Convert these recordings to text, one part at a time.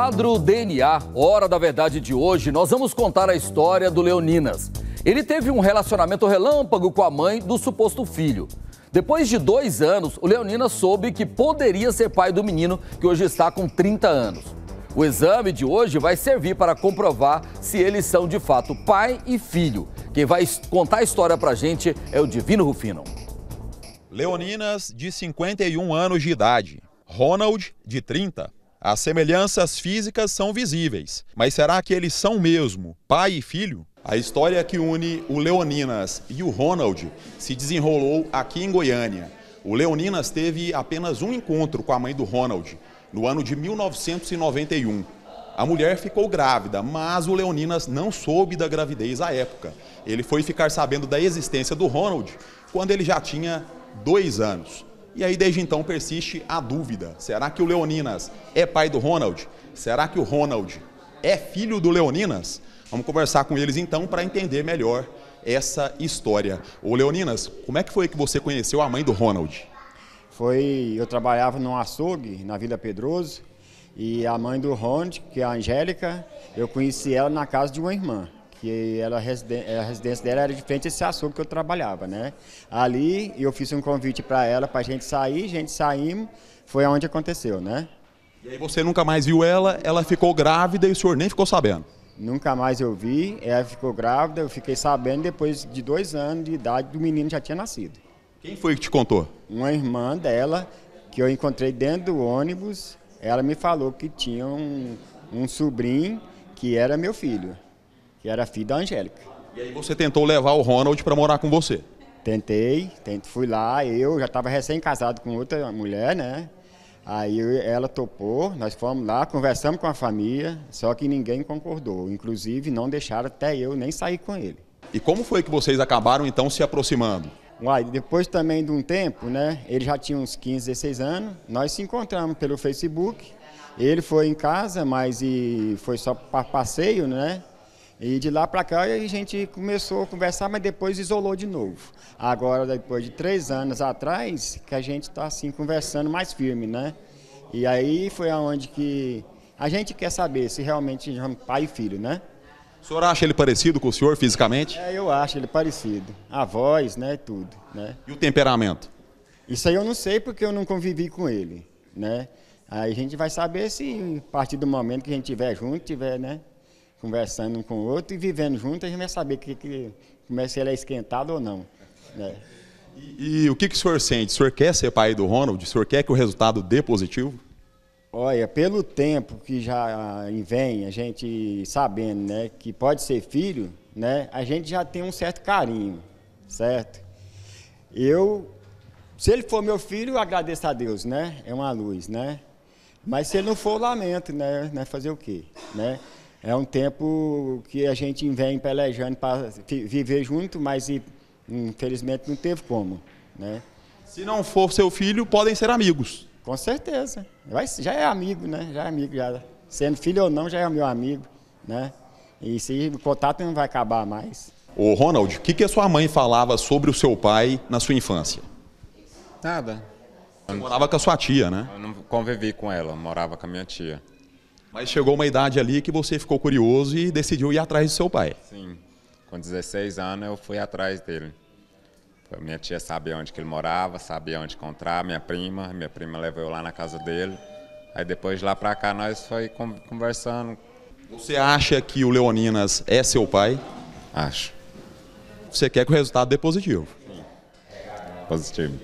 quadro DNA, Hora da Verdade de hoje, nós vamos contar a história do Leoninas. Ele teve um relacionamento relâmpago com a mãe do suposto filho. Depois de dois anos, o Leoninas soube que poderia ser pai do menino, que hoje está com 30 anos. O exame de hoje vai servir para comprovar se eles são de fato pai e filho. Quem vai contar a história pra gente é o Divino Rufino. Leoninas, de 51 anos de idade. Ronald, de 30. As semelhanças físicas são visíveis, mas será que eles são mesmo pai e filho? A história que une o Leoninas e o Ronald se desenrolou aqui em Goiânia. O Leoninas teve apenas um encontro com a mãe do Ronald, no ano de 1991. A mulher ficou grávida, mas o Leoninas não soube da gravidez à época. Ele foi ficar sabendo da existência do Ronald quando ele já tinha dois anos. E aí, desde então, persiste a dúvida: será que o Leoninas é pai do Ronald? Será que o Ronald é filho do Leoninas? Vamos conversar com eles então para entender melhor essa história. Ô Leoninas, como é que foi que você conheceu a mãe do Ronald? Foi, eu trabalhava num açougue na Vila Pedroso e a mãe do Ronald, que é a Angélica, eu conheci ela na casa de uma irmã que ela, a residência dela era de frente a esse açougue que eu trabalhava, né? Ali eu fiz um convite para ela para a gente sair, a gente saímos, foi aonde aconteceu, né? E aí você nunca mais viu ela, ela ficou grávida e o senhor nem ficou sabendo? Nunca mais eu vi, ela ficou grávida, eu fiquei sabendo depois de dois anos de idade do menino já tinha nascido. Quem foi que te contou? Uma irmã dela, que eu encontrei dentro do ônibus, ela me falou que tinha um, um sobrinho que era meu filho que era filho da Angélica. E aí você tentou levar o Ronald para morar com você? Tentei, fui lá, eu já estava recém-casado com outra mulher, né? Aí ela topou, nós fomos lá, conversamos com a família, só que ninguém concordou. Inclusive, não deixaram até eu nem sair com ele. E como foi que vocês acabaram então se aproximando? Uai, depois também de um tempo, né? Ele já tinha uns 15, 16 anos, nós se encontramos pelo Facebook. Ele foi em casa, mas e foi só para passeio, né? E de lá para cá a gente começou a conversar, mas depois isolou de novo. Agora, depois de três anos atrás, que a gente está assim conversando mais firme, né? E aí foi aonde que a gente quer saber se realmente é pai e filho, né? O senhor acha ele parecido com o senhor fisicamente? É, eu acho ele parecido. A voz, né, tudo, né? E o temperamento? Isso aí eu não sei porque eu não convivi com ele, né? Aí a gente vai saber se a partir do momento que a gente estiver junto, tiver, né? Conversando um com o outro e vivendo junto, a gente vai saber que, que, como é, se ele é esquentado ou não. Né? E, e, o que, que o senhor sente? O senhor quer ser pai do Ronald? O senhor quer que o resultado dê positivo? Olha, pelo tempo que já vem, a gente sabendo né, que pode ser filho, né, a gente já tem um certo carinho, certo? Eu, se ele for meu filho, eu agradeço a Deus, né? É uma luz, né? Mas se ele não for, lamento, né? né fazer o quê, né? É um tempo que a gente vem pelejando para viver junto, mas infelizmente não teve como. Né? Se não for seu filho, podem ser amigos. Com certeza. Vai, já é amigo, né? Já é amigo, já. Sendo filho ou não, já é meu amigo. Né? E se o contato não vai acabar mais. Ô Ronald, o que, que a sua mãe falava sobre o seu pai na sua infância? Nada. Você morava com a sua tia, né? Eu não convivi com ela, morava com a minha tia. Mas chegou uma idade ali que você ficou curioso e decidiu ir atrás do seu pai. Sim. Com 16 anos eu fui atrás dele. Minha tia sabia onde que ele morava, sabia onde encontrar, minha prima, minha prima levou eu lá na casa dele. Aí depois de lá pra cá nós foi conversando. Você acha que o Leoninas é seu pai? Acho. Você quer que o resultado dê positivo? Sim. Positivo.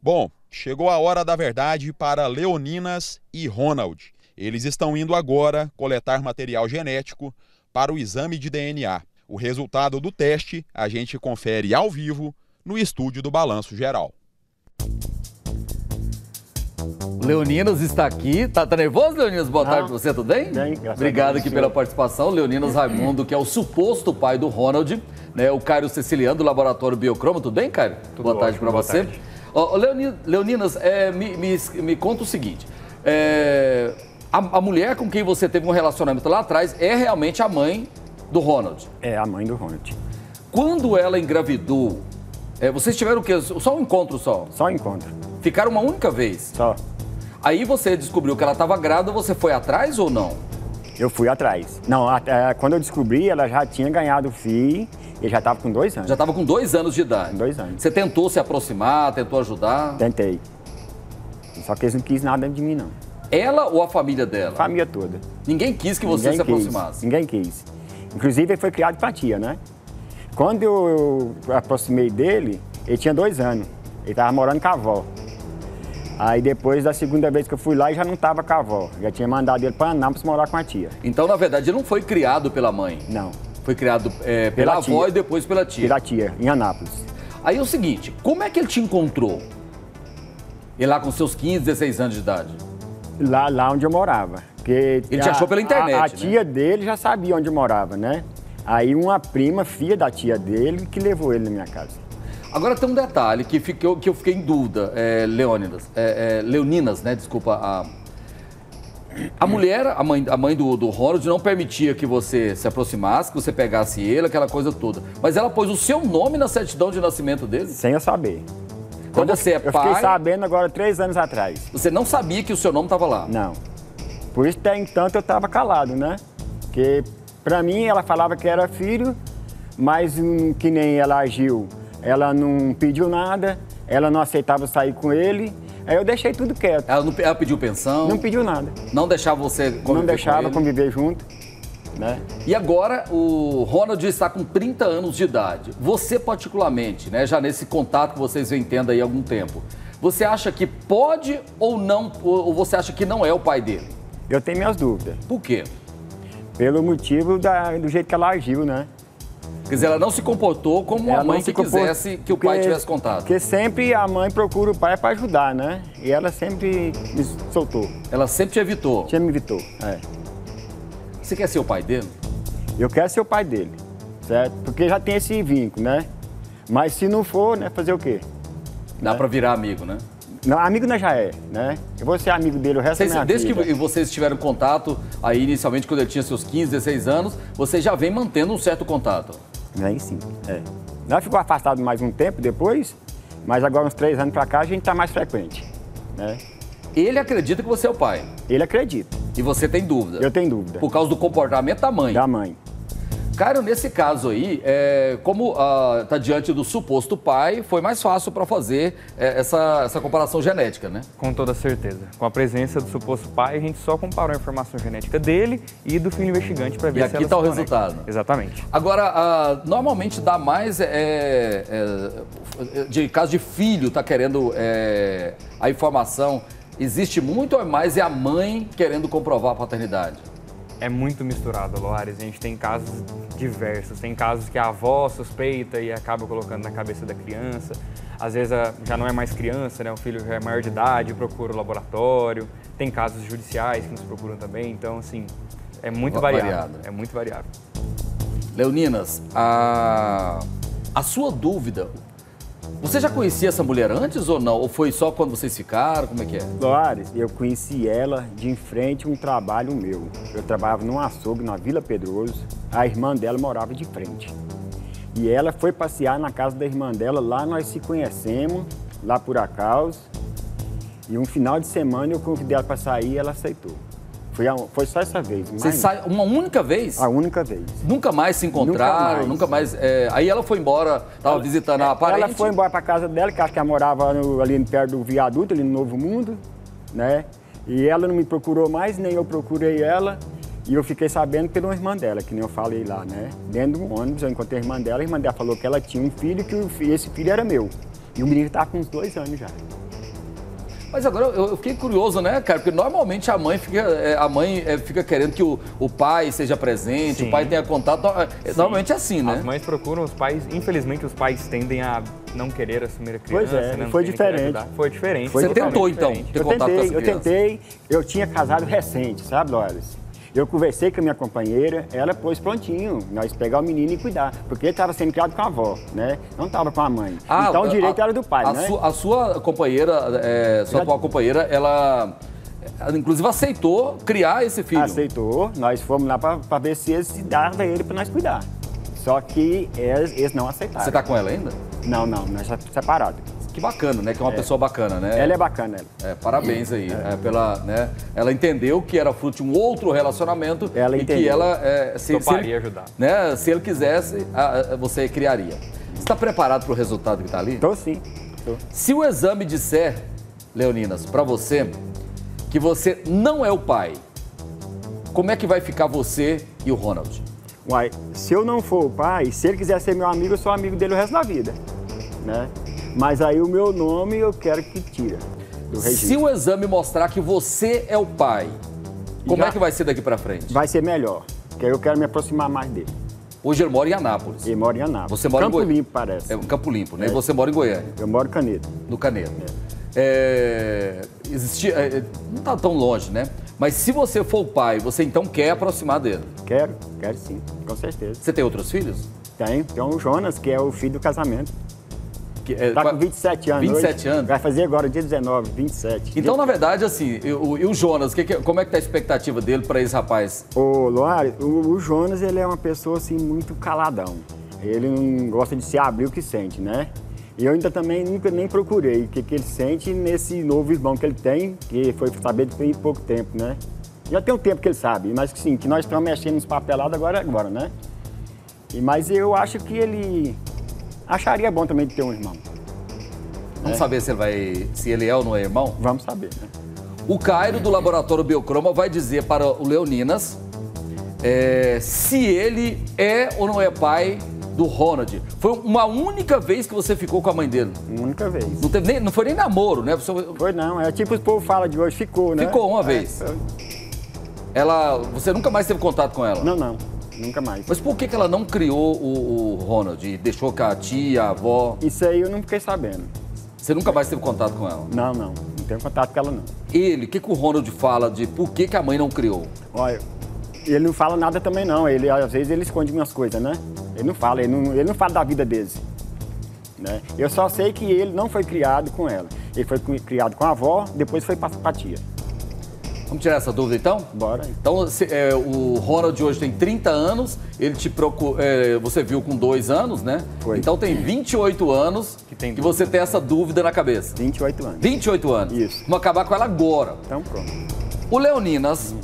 Bom, chegou a hora da verdade para Leoninas e Ronald. Eles estão indo agora coletar material genético para o exame de DNA. O resultado do teste a gente confere ao vivo no estúdio do Balanço Geral. Leoninas está aqui. Tá, tá nervoso, Leoninas? Boa tarde você, tudo bem? Bem, Obrigado aqui pela participação. Leoninas Raimundo, que é o suposto pai do Ronald, né? O Cairo Ceciliano, do Laboratório Biocromo. Tudo bem, Cairo? Tudo boa tarde para você. Tarde. Oh, Leoninas, é, me, me, me, conta o seguinte. É, a, a, mulher com quem você teve um relacionamento lá atrás é realmente a mãe do Ronald. É a mãe do Ronald. Quando ela engravidou, é, vocês tiveram o quê? Só um encontro só? Só um encontro. Ficaram uma única vez? Só. Aí você descobriu que ela estava grávida, você foi atrás ou não? Eu fui atrás. Não, até, quando eu descobri, ela já tinha ganhado o FII e já estava com dois anos. Já estava com dois anos de idade. Com dois anos. Você tentou se aproximar, tentou ajudar? Tentei. Só que eles não quis nada de mim, não. Ela ou a família dela? A família toda. Ninguém quis que você Ninguém se quis. aproximasse? Ninguém quis. Inclusive, ele foi criado pra tia, né? Quando eu, eu aproximei dele, ele tinha dois anos. Ele estava morando com a avó. Aí depois da segunda vez que eu fui lá, ele já não estava com a avó. Já tinha mandado ele para Anápolis morar com a tia. Então, na verdade, ele não foi criado pela mãe. Não, Foi criado é, pela, Pela avó e depois pela tia. pela tia, em Anápolis. Aí é o seguinte, como é que ele te encontrou? Ele lá com seus 15, 16 anos de idade. Lá, lá onde eu morava. Porque Ele te a- achou pela internet, A, a né? tia dele já sabia onde eu morava, né? Aí uma prima, filha da tia dele, que levou ele na minha casa. Agora tem um detalhe que, fiquei, que eu fiquei em dúvida, é, Leônidas, é, é, Leoninas, né? Desculpa. A, a mulher, a mãe, a mãe do, do Ronald, não permitia que você se aproximasse, que você pegasse ele, aquela coisa toda. Mas ela pôs o seu nome na certidão de nascimento dele. Sem eu saber. Então você é eu pai, fiquei sabendo agora três anos atrás. você não sabia que o seu nome estava lá. Não. Por isso, até entanto, eu estava calado, né? Porque, pra mim, ela falava que era filho, mas hum, que nem ela agiu. Ela não pediu nada, ela não aceitava sair com ele. Aí eu deixei tudo quieto. Ela, não, ela pediu pensão, Não pediu nada. não deixava você conviver não deixava conviver junto, né? E agora o Ronald está com 30 anos de idade. Você particularmente, né, já nesse contato que vocês vêm tendo aí há algum tempo, você acha que pode ou não, ou você acha que não é o pai dele? Eu tenho minhas dúvidas. Por quê? Pelo motivo da- do jeito que ela agiu, né? Quer dizer, ela não se comportou como uma Ela mãe não que se compor- quisesse que o pai porque- tivesse contato. Porque sempre a mãe procura o pai para ajudar, né? E ela sempre me soltou, Ela sempre te evitou. sempre me evitou. É. Você quer ser o pai dele? Eu quero ser o pai dele, certo? Porque já tem esse vínculo, né? Mas se não for, né, fazer o quê? Dá É. pra virar amigo, né? Não, amigo não já é, né? Eu vou ser amigo dele o resto Vocês- da minha desde vida. que vocês tiveram contato, aí inicialmente quando ele tinha seus 15, 16 anos, você já vem mantendo um certo contato. Vem sim, é. Nós ficou afastado mais um tempo depois, mas agora uns três anos pra cá a gente tá mais frequente, né? Ele acredita que você é o pai. Ele acredita, E você tem dúvida. eu tenho dúvida. Por causa do comportamento da mãe. Da mãe. Cairo, nesse caso aí, é, como está diante do suposto pai, foi mais fácil para fazer é, essa, essa comparação genética, né? Com toda certeza. Com a presença do suposto pai, a gente só comparou a informação genética dele e do filho investigante para ver E se aqui elas tá o conectam. resultado. Exatamente. Agora, ah, normalmente dá mais é, é, de caso de filho tá querendo é, a informação. Existe muito ou mais é a mãe querendo comprovar a paternidade? É muito misturado, Loares. A gente tem casos diversos. Tem casos que a avó suspeita e acaba colocando na cabeça da criança. Às vezes já não é mais criança, né? O filho já é maior de idade, procura o laboratório. Tem casos judiciais que nos procuram também. Então, assim, é muito Va- variado. variado. É muito variável. Leoninas, a, a sua dúvida, você já conhecia essa mulher antes ou não? Ou foi só quando vocês ficaram? Como é que é? Soares, eu conheci ela de em frente a um trabalho meu. Eu trabalhava num açougue na Vila Pedroso. A irmã dela morava de frente. E ela foi passear na casa da irmã dela. Lá nós se conhecemos, lá por acaso. E um final de semana eu convidei ela para sair e ela aceitou. Foi, a- foi só essa vez. mais Vocês saem uma única vez? A única vez. Nunca mais se encontraram, nunca mais. mais. é, aí ela foi embora, estava visitando a parente. Ela foi embora para casa dela, que acho que ela morava no- ali perto do viaduto, ali no Novo Mundo, né? E ela não me procurou mais, nem eu procurei ela. E eu fiquei sabendo pela irmã dela, que nem eu falei lá, né? Dentro do ônibus, eu encontrei a irmã dela, a irmã dela falou que ela tinha um filho, que esse filho era meu. E o menino estava com uns dois anos já. Mas agora eu eu fiquei curioso, né, cara? Porque normalmente a mãe fica, é, a mãe é, fica querendo que o, o pai seja presente, Sim. o pai tenha contato. No- é, Normalmente é assim, né? As mães procuram os pais, infelizmente os pais tendem a não querer assumir a Pois criança. é, né, não foi diferente. Foi diferente. Foi Você tentou, então, diferente. ter Eu contato com tentei, essa eu criança? tentei, eu tinha casado recente, sabe, Loris? Eu conversei com a minha companheira, ela pôs prontinho, nós pegar o menino e cuidar, porque ele estava sendo criado com a avó, né? Não estava com a mãe. então o direito Ah, a- era do pai, a né? Sua, a sua companheira, é, sua atual companheira, ela, inclusive aceitou criar esse filho. Aceitou, nós fomos lá para ver se eles davam ele para nós cuidar. Só que eles, eles não aceitaram. Você tá com ela ainda? Não, não, nós já separados. Que bacana, né? Que é uma pessoa bacana, né? Ela é bacana, ela. É, parabéns aí, é, pela, né? Ela entendeu que era fruto de um outro relacionamento Ela e que entendeu. ela, é, se, se Toparia ele, ajudar. né? Se ele quisesse, a- a- você criaria. Você está preparado para o resultado que está ali? Tô sim. Tô. Se o exame disser, Leoninas, para você que você não é o pai, como é que vai ficar você e o Ronald? Uai, se eu não for o pai, se ele quiser ser meu amigo, eu sou amigo dele o resto da vida. Né? Mas aí o meu nome eu quero que tira Se o exame mostrar que você é o pai, como Já- é que vai ser daqui para frente? Vai ser melhor, porque aí eu quero me aproximar mais dele. Hoje ele mora em Anápolis. Ele mora em Anápolis. Você mora em Campo Goi- Limpo, parece. É um Campo Limpo, né? É. E você mora em Goiânia, Eu moro em Canedo. no Canedo. É, existia, é, não está tão longe, né? Mas se você for o pai, você então quer aproximar dele. Quero, quero sim, com certeza. Você tem outros filhos? Tem, tem o Jonas, que é o filho do casamento. Que, é, Tá com 27 anos 27 hoje. anos? Vai fazer agora, dia 19, 27. Então, na verdade, assim, e o, e o Jonas, que que- como é que tá a expectativa dele para esse rapaz? Ô, Loari, o, o Jonas, ele é uma pessoa, assim, muito caladão. Ele não gosta de se abrir o que sente, né? E eu ainda também nunca nem procurei o que, que ele sente nesse novo irmão que ele tem, que foi saber tem pouco tempo, né? Já tem um tempo que ele sabe, mas que sim, que nós estamos mexendo nos papelados agora, agora, né? E, mas eu acho que ele acharia bom também de ter um irmão. Vamos saber se ele vai, se ele é ou não é irmão? Vamos saber, né? O Cairo do Laboratório Biocroma vai dizer para o Leoninas é, se ele é ou não é pai do Ronald. Foi uma única vez que você ficou com a mãe dele. Única vez. Não, teve nem, não foi nem namoro, né? Você- Foi não, é tipo o povo fala de hoje, ficou, né? Ficou uma É, vez. foi. ela, você nunca mais teve contato com ela? Não, não, nunca mais. Mas por que, que ela não criou o, o Ronald e deixou com a tia, a avó? Isso aí eu não fiquei sabendo. Você nunca mais teve contato com ela? Não, não, não tenho contato com ela não. Ele, o que, que o Ronald fala de por que, que a mãe não criou? Olha, ele não fala nada também não. Ele às vezes ele esconde minhas coisas, né? Ele não fala, ele não, ele não fala da vida deles. Né? Eu só sei que ele não foi criado com ela. Ele foi cri- criado com a avó, depois foi pra, pra tia. Vamos tirar essa dúvida então? Bora. Então, se- é, o Ronald hoje tem 30 anos, ele te procurou, você viu com dois anos, né? Foi. Então tem 28 anos Que tem que você tem essa dúvida na cabeça. 28 anos. 28 anos. Isso. Vamos acabar com ela agora. Então pronto. O Leoninas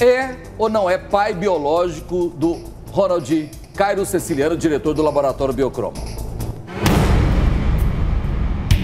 é ou não é pai biológico do Ronald Cairo Ceciliano, diretor do Laboratório Biocroma?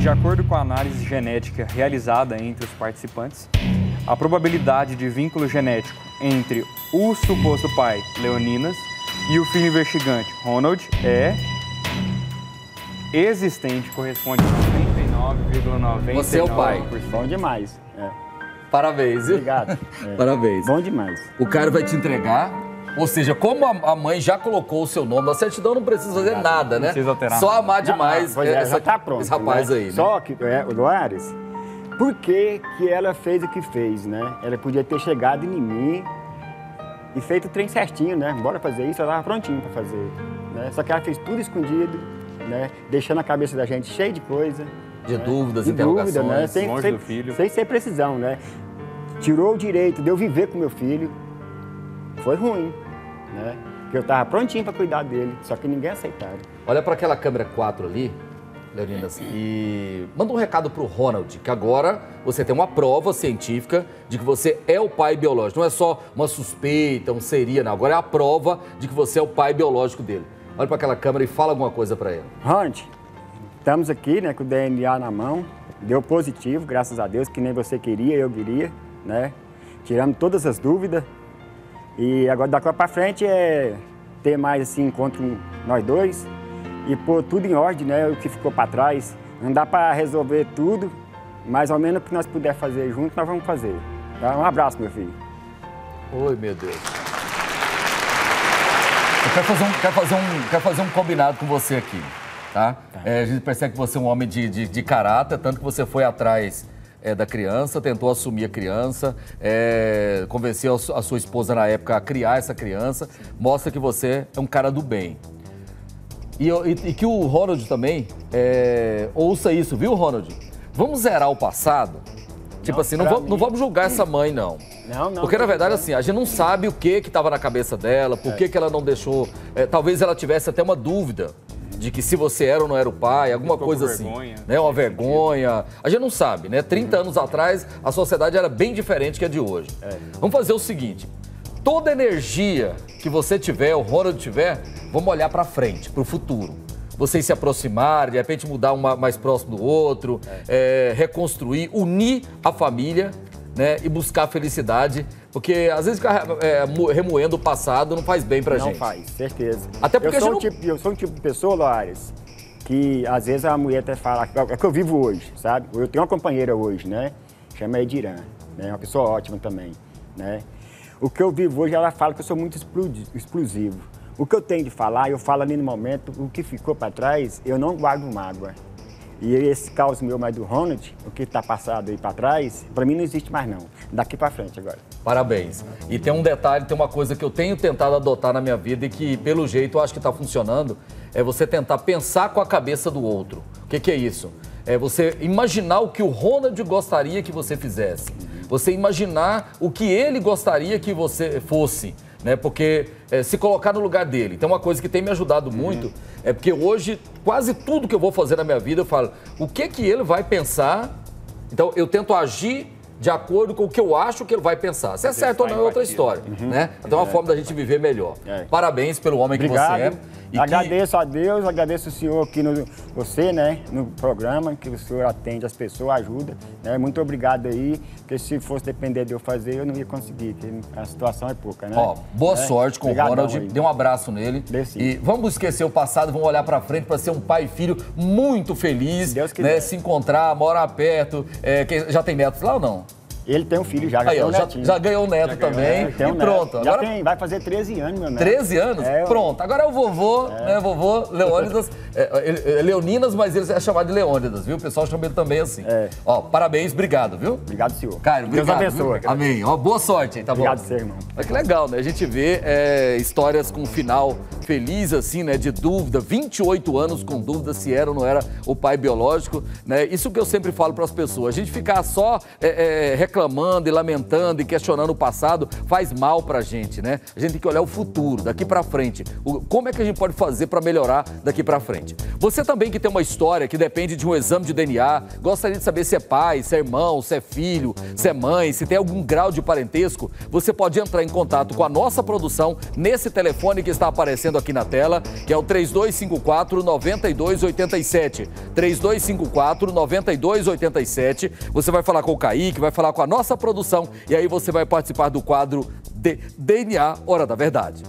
De acordo com a análise genética realizada entre os participantes, a probabilidade de vínculo genético entre o suposto pai, Leoninas, e o filho investigante, Ronald, é existente, corresponde a 99,99%. Você é o pai. Bom demais. É. Parabéns? Obrigado. É. Parabéns. Bom demais. O cara vai te entregar. Ou seja, como a mãe já colocou o seu nome na certidão, não precisa fazer nada, né? precisa alterar Só amar demais Não, pois é, essa- já tá pronto. esse rapaz né? aí. né? Só que, é, o Loares, por que, que ela fez o que fez, né? Ela podia ter chegado em mim e feito o trem certinho, né? Bora fazer isso, ela estava prontinha para fazer. Né? Só que ela fez tudo escondido, né? Deixando a cabeça da gente cheia de coisa. De né? dúvidas, de interrogações, dúvida, né? Sem, longe sem, do filho. sem ser precisão, né? Tirou o direito de eu viver com meu filho. Foi ruim, né? Porque eu tava prontinho para cuidar dele, só que ninguém aceitava. Olha para aquela câmera 4 ali, Leonidas, e manda um recado pro Ronald, que agora você tem uma prova científica de que você é o pai biológico. Não é só uma suspeita, um seria, não. Agora é a prova de que você é o pai biológico dele. Olha para aquela câmera e fala alguma coisa para ele. Ronald, estamos aqui né, com o DNA na mão. Deu positivo, graças a Deus, que nem você queria, eu queria, né? Tiramos todas as dúvidas. E agora daqui para frente é ter mais assim encontro nós dois e pôr tudo em ordem, né? O que ficou para trás. Não dá para resolver tudo, mais ou menos o que nós puder fazer junto, nós vamos fazer. Tá? Um abraço, meu filho. Oi, meu Deus. Eu quero fazer um, quero fazer um, quero fazer um combinado com você aqui, tá? É, a gente percebe que você é um homem de, de, de caráter, tanto que você foi atrás é, da criança, tentou assumir a criança, é, convenceu a sua esposa na época a criar essa criança, mostra que você é um cara do bem. E, e- e que o Ronald também é, ouça isso, viu, Ronald? Vamos zerar o passado? Tipo Não, assim, não, vamos, não vamos julgar essa mãe, não. Não, não. Porque na verdade, assim, a gente não sabe o que que estava na cabeça dela, por que que ela não deixou. é, talvez ela tivesse até uma dúvida de que se você era ou não era o pai, alguma Ficou coisa assim. vergonha. Né? Uma vergonha. A gente não sabe, né? 30 anos atrás, a sociedade era bem diferente que a de hoje. Vamos fazer o seguinte: toda energia que você tiver, o Ronald tiver, vamos olhar para frente, para o futuro. Vocês se aproximarem, de repente mudar um ma- mais próximo do outro, é, reconstruir, unir a família né, e buscar felicidade. Porque às vezes ficar é, mo- remoendo o passado não faz bem pra não gente. faz, certeza. Até porque eu sou, um não- tipo, eu sou um tipo de pessoa, Loares, que às vezes a mulher até fala, é que eu vivo hoje, sabe? Eu tenho uma companheira hoje, né? Chama Ediran, né? Uma pessoa ótima também, né? O que eu vivo hoje, ela fala que eu sou muito explosivo. O que eu tenho de falar, eu falo ali no momento, o que ficou para trás, eu não guardo mágoa. E esse caos meu mais do Ronald, o que está passado aí para trás, para mim não existe mais não. Daqui para frente agora. Parabéns. E tem um detalhe, tem uma coisa que eu tenho tentado adotar na minha vida e que, pelo jeito, eu acho que está funcionando, é você tentar pensar com a cabeça do outro. O que, que é isso? É você imaginar o que o Ronald gostaria que você fizesse. Você imaginar o que ele gostaria que você fosse. Né? Porque é, se colocar no lugar dele. Então, uma coisa que tem me ajudado muito é porque hoje, quase tudo que eu vou fazer na minha vida, eu falo, o que que ele vai pensar então eu tento agir de acordo com o que eu acho que ele vai pensar. Se é certo ou não é outra história, né? Então é uma forma da gente viver melhor. É. Parabéns pelo homem que Obrigado. você é. E que- agradeço a Deus, agradeço o senhor aqui no você, né, no programa, que o senhor atende as pessoas, ajuda. Né? Muito obrigado aí, porque se fosse depender de eu fazer, eu não ia conseguir, a situação é pouca, né? Ó, boa É. sorte com Obrigadão o Ronald. aí. Dê um abraço nele. E vamos esquecer o passado, vamos olhar pra frente pra ser um pai e filho muito feliz, Se Deus né? Se encontrar, morar perto. É, que- já tem netos lá ou não? Ele tem um filho já, já Aí, tem ó, um já, já ganhou um neto também. Ele tem um e pronto. neto. Já Agora tem, vai fazer 13 anos, meu neto. 13 anos? É, Pronto. Agora é o vovô, né? Vovô Leônidas. É, ele- é Leoninas, mas ele é chamado de Leônidas, viu? O pessoal chama ele também assim. É. Ó, parabéns, obrigado, viu? Obrigado, senhor. Caio, Deus obrigado. abençoe. viu? Amém. Ó, boa sorte, hein? Tá Obrigado, bom? seu irmão. Olha que legal, né? A gente vê é, histórias com um final feliz, assim, né? De dúvida. 28 anos com dúvida se era ou não era o pai biológico, né? Isso que eu sempre falo para as pessoas. A gente ficar só é, é, reclamando e lamentando e questionando o passado faz mal pra gente, né? A gente tem que olhar o futuro, daqui pra frente. O- como é que a gente pode fazer para melhorar daqui pra frente? Você também que tem uma história que depende de um exame de DNA, gostaria de saber se é pai, se é irmão, se é filho, se é mãe, se tem algum grau de parentesco, você pode entrar em contato com a nossa produção nesse telefone que está aparecendo aqui na tela, que é o 3254 9287. 3254 9287. Você vai falar com o Kaique, vai falar com a nossa produção e aí você vai participar do quadro de DNA Hora da Verdade.